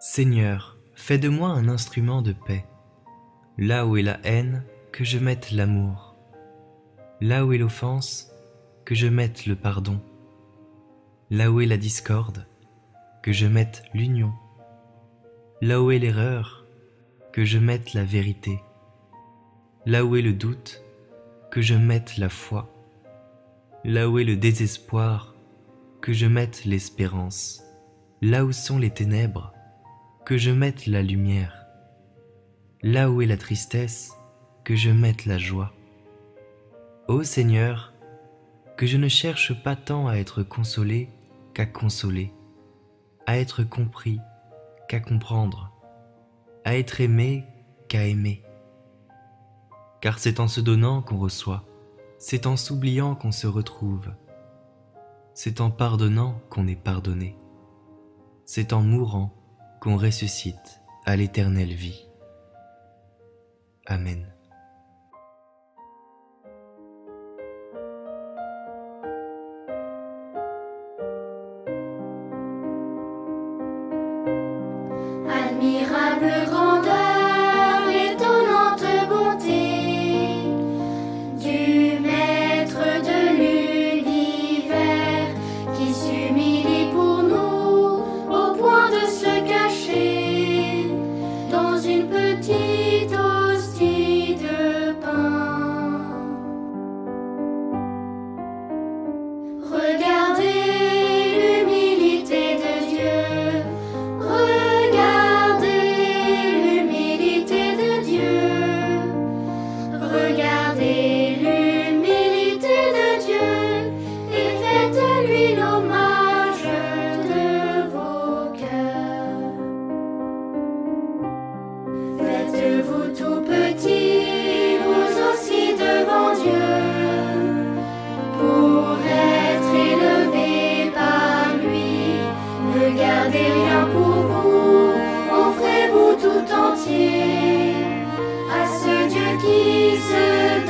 Seigneur, fais de moi un instrument de paix. Là où est la haine, que je mette l'amour. Là où est l'offense, que je mette le pardon. Là où est la discorde, que je mette l'union. Là où est l'erreur, que je mette la vérité. Là où est le doute, que je mette la foi. Là où est le désespoir, que je mette l'espérance. Là où sont les ténèbres, que je mette la lumière. Là où est la tristesse, que je mette la joie. Ô Seigneur, que je ne cherche pas tant à être consolé qu'à consoler, à être compris qu'à comprendre, à être aimé qu'à aimer. Car c'est en se donnant qu'on reçoit, c'est en s'oubliant qu'on se retrouve, c'est en pardonnant qu'on est pardonné, c'est en mourant qu'on ressuscite à l'éternelle vie. Amen. Pour vous, offrez-vous tout entier à ce Dieu qui se